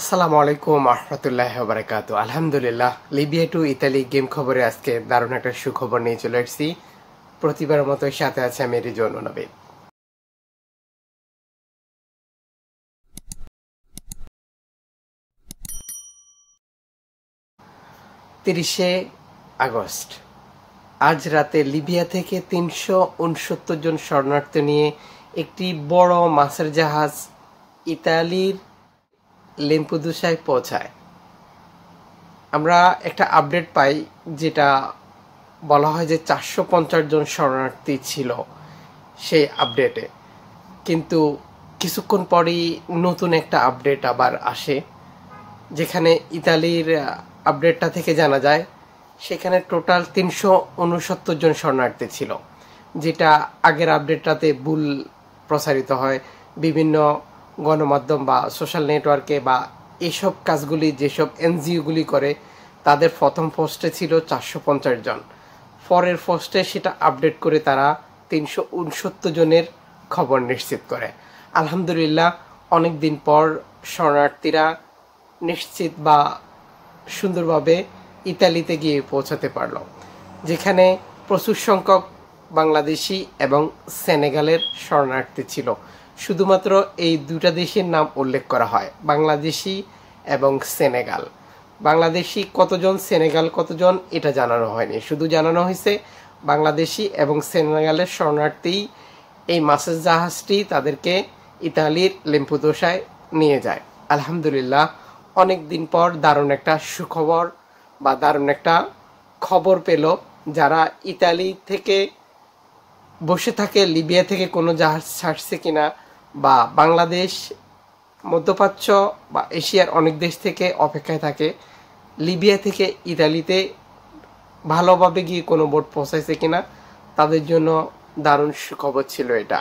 আসসালামু আলাইকুম আহমতুল্লাহ বারাকাতু আলহামদুলিল্লাহ, লিবিয়া টু ইতালি গেম খবরে আজকে দারুণ একটা সুখবর নিয়ে চলে এসেছি প্রতিবার মতো সাথে আছে আমি রিজন নবী। তিরিশে আগস্ট। আজ রাতে লিবিয়া থেকে তিনশো উনসত্তর জন শরণার্থী নিয়ে একটি বড় মাছের জাহাজ ইতালির লেম্পুদুসায় পৌঁছায়। আমরা একটা আপডেট পাই যেটা বলা হয় যে চারশো পঞ্চাশ জন শরণার্থী ছিল সেই আপডেটে কিন্তু কিছুক্ষণ পরই নতুন একটা আপডেট আবার আসে, যেখানে ইতালির আপডেটটা থেকে জানা যায় সেখানে টোটাল তিনশো উনসত্তর জন শরণার্থী ছিল, যেটা আগের আপডেটটাতে ভুল প্রসারিত হয়। বিভিন্ন গণমাধ্যম বা সোশ্যাল নেটওয়ার্কে বা এসব কাজগুলি, যেসব এনজিওগুলি করে, তাদের প্রথম পোস্টে ছিল চারশো পঞ্চাশ জন। পরের পোস্টে সেটা আপডেট করে তারা তিনশো উনসত্তর জনের খবর নিশ্চিত করে। আলহামদুলিল্লাহ অনেক দিন পর শরণার্থীরা নিশ্চিত বা সুন্দরভাবে ইতালিতে গিয়ে পৌঁছাতে পারল, যেখানে প্রচুর সংখ্যক বাংলাদেশি এবং সেনেগালের শরণার্থী ছিল। শুধুমাত্র এই দুটা দেশের নাম উল্লেখ করা হয়, বাংলাদেশি এবং সেনেগাল। বাংলাদেশি কতজন, সেনেগাল কতজন, এটা জানানো হয়নি। শুধু জানানো হয়েছে বাংলাদেশি এবং সেনেগালের শরণার্থী এই মাসের জাহাজটি তাদেরকে ইতালির লেম্পুদোসায় নিয়ে যায়। আলহামদুলিল্লাহ, অনেক দিন পর দারুণ একটা সুখবর বা দারুণ একটা খবর পেল যারা ইতালি থেকে বসে থাকে, লিবিয়া থেকে কোনো জাহাজ ছাড়ছে কিনা। বা বাংলাদেশ মধ্যপ্রাচ্য বা এশিয়ার অনেক দেশ থেকে অপেক্ষায় থাকে, লিবিয়া থেকে ইতালিতে ভালোভাবে গিয়ে কোনো বোট পৌঁছাইছে কিনা, তাদের জন্য দারুণ সুখবর ছিল এটা।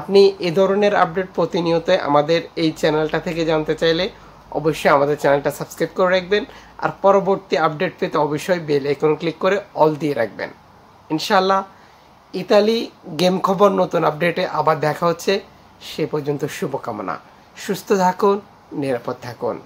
আপনি এ ধরনের আপডেট প্রতিনিয়ত আমাদের এই চ্যানেলটা থেকে জানতে চাইলে অবশ্যই আমাদের চ্যানেলটা সাবস্ক্রাইব করে রাখবেন, আর পরবর্তী আপডেট পেতে অবশ্যই বেল আইকন ক্লিক করে অল দিয়ে রাখবেন। ইনশাল্লাহ ইতালি গেম খবর নতুন আপডেটে আবার দেখা হচ্ছে। সে পর্যন্ত শুভকামনা। সুস্থ থাকুন নিরাপদ থাকুন।